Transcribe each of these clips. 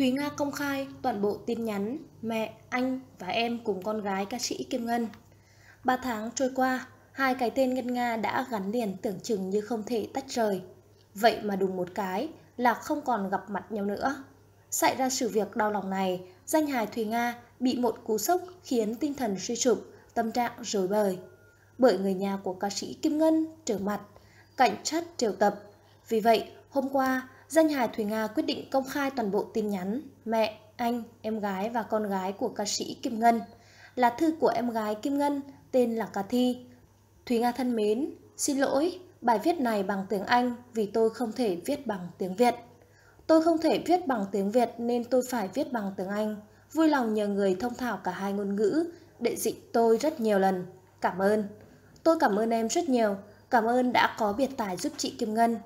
Thúy Nga công khai toàn bộ tin nhắn mẹ, anh và em cùng con gái ca sĩ Kim Ngân. Ba tháng trôi qua, hai cái tên Ngân Nga đã gắn liền tưởng chừng như không thể tách rời. Vậy mà đùng một cái là không còn gặp mặt nhau nữa. Xảy ra sự việc đau lòng này, danh hài Thùy Nga bị một cú sốc khiến tinh thần suy sụp, tâm trạng rối bời. Bởi người nhà của ca sĩ Kim Ngân trở mặt, cảnh sát triệu tập. Vì vậy, hôm qua, danh hài Thùy Nga quyết định công khai toàn bộ tin nhắn mẹ, anh, em gái và con gái của ca sĩ Kim Ngân. Là thư của em gái Kim Ngân tên là Cà Thi. Thùy Nga thân mến, xin lỗi, bài viết này bằng tiếng Anh vì tôi không thể viết bằng tiếng Việt. Tôi không thể viết bằng tiếng Việt nên tôi phải viết bằng tiếng Anh. Vui lòng nhờ người thông thạo cả hai ngôn ngữ để dịch tôi rất nhiều lần. Cảm ơn. Tôi cảm ơn em rất nhiều. Cảm ơn đã có biệt tài giúp chị Kim Ngân.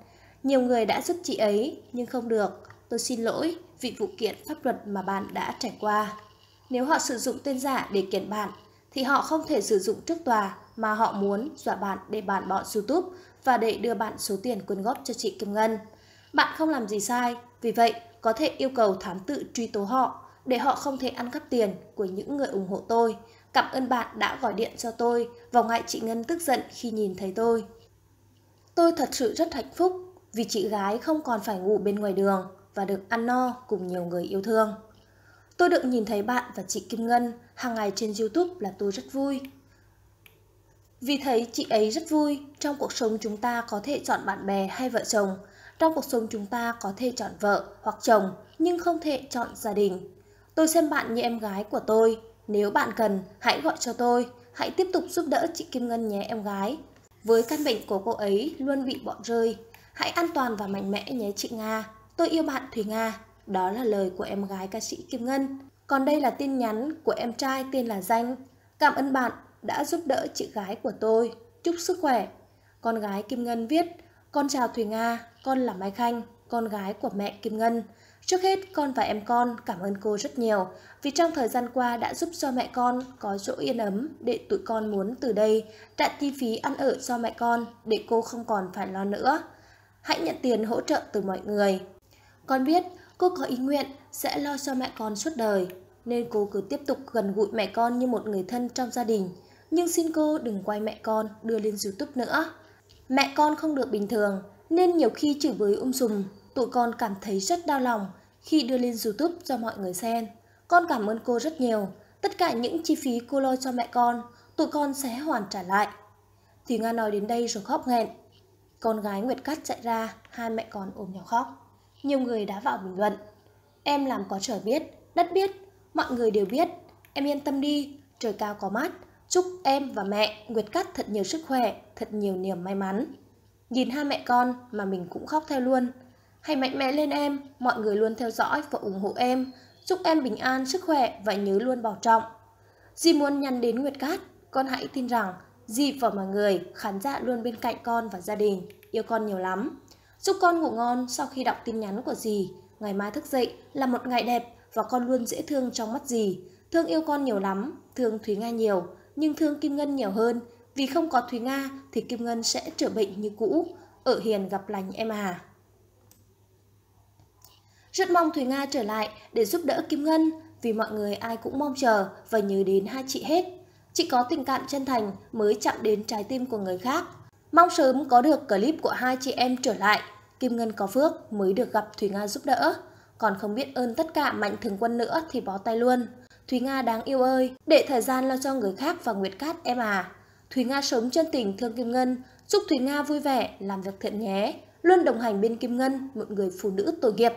Nhiều người đã giúp chị ấy nhưng không được. Tôi xin lỗi vì vụ kiện pháp luật mà bạn đã trải qua. Nếu họ sử dụng tên giả để kiện bạn thì họ không thể sử dụng trước tòa mà họ muốn dọa bạn để bạn bỏ YouTube và để đưa bạn số tiền quyên góp cho chị Kim Ngân. Bạn không làm gì sai, vì vậy có thể yêu cầu thám tử truy tố họ để họ không thể ăn cắp tiền của những người ủng hộ tôi. Cảm ơn bạn đã gọi điện cho tôi vào ngày chị Ngân tức giận khi nhìn thấy tôi. Tôi thật sự rất hạnh phúc vì chị gái không còn phải ngủ bên ngoài đường và được ăn no cùng nhiều người yêu thương. Tôi được nhìn thấy bạn và chị Kim Ngân hàng ngày trên YouTube là tôi rất vui. Vì thấy chị ấy rất vui, trong cuộc sống chúng ta có thể chọn bạn bè hay vợ chồng, trong cuộc sống chúng ta có thể chọn vợ hoặc chồng nhưng không thể chọn gia đình. Tôi xem bạn như em gái của tôi, nếu bạn cần hãy gọi cho tôi, hãy tiếp tục giúp đỡ chị Kim Ngân nhé em gái. Với căn bệnh của cô ấy luôn bị bỏ rơi, hãy an toàn và mạnh mẽ nhé chị Nga. Tôi yêu bạn Thùy Nga. Đó là lời của em gái ca sĩ Kim Ngân. Còn đây là tin nhắn của em trai tên là Danh. Cảm ơn bạn đã giúp đỡ chị gái của tôi. Chúc sức khỏe. Con gái Kim Ngân viết, con chào Thùy Nga, con là Mai Khanh, con gái của mẹ Kim Ngân. Trước hết, con và em con cảm ơn cô rất nhiều vì trong thời gian qua đã giúp cho mẹ con có chỗ yên ấm để tụi con muốn từ đây trả chi phí ăn ở cho mẹ con để cô không còn phải lo nữa. Hãy nhận tiền hỗ trợ từ mọi người. Con biết cô có ý nguyện sẽ lo cho mẹ con suốt đời, nên cô cứ tiếp tục gần gũi mẹ con như một người thân trong gia đình. Nhưng xin cô đừng quay mẹ con đưa lên youtube nữa. Mẹ con không được bình thường, nên nhiều khi chửi bới um sùm, tụi con cảm thấy rất đau lòng khi đưa lên youtube cho mọi người xem. Con cảm ơn cô rất nhiều, tất cả những chi phí cô lo cho mẹ con, tụi con sẽ hoàn trả lại. Thùy Nga nói đến đây rồi khóc nghẹn. Con gái Nguyệt Cát chạy ra, hai mẹ con ôm nhau khóc. Nhiều người đã vào bình luận. Em làm có trời biết, đất biết, mọi người đều biết. Em yên tâm đi, trời cao có mắt. Chúc em và mẹ Nguyệt Cát thật nhiều sức khỏe, thật nhiều niềm may mắn. Nhìn hai mẹ con mà mình cũng khóc theo luôn. Hãy mạnh mẽ lên em, mọi người luôn theo dõi và ủng hộ em. Chúc em bình an, sức khỏe và nhớ luôn bảo trọng. Di muốn nhắn đến Nguyệt Cát, con hãy tin rằng dì và mọi người, khán giả luôn bên cạnh con và gia đình, yêu con nhiều lắm. Chúc con ngủ ngon sau khi đọc tin nhắn của dì. Ngày mai thức dậy là một ngày đẹp và con luôn dễ thương trong mắt dì. Thương yêu con nhiều lắm, thương Thúy Nga nhiều, nhưng thương Kim Ngân nhiều hơn. Vì không có Thúy Nga thì Kim Ngân sẽ trở bệnh như cũ. Ở hiền gặp lành em à. Rất mong Thúy Nga trở lại để giúp đỡ Kim Ngân vì mọi người ai cũng mong chờ và nhớ đến hai chị hết. Chỉ có tình cảm chân thành mới chạm đến trái tim của người khác. Mong sớm có được clip của hai chị em trở lại Kim Ngân có phước mới được gặp Thùy Nga giúp đỡ. Còn không biết ơn tất cả mạnh thường quân nữa thì bó tay luôn. Thùy Nga đáng yêu ơi, để thời gian lo cho người khác và Nguyệt Cát em à. Thùy Nga sống chân tình thương Kim Ngân, chúc Thùy Nga vui vẻ, làm việc thiện nhé. Luôn đồng hành bên Kim Ngân, một người phụ nữ tội nghiệp.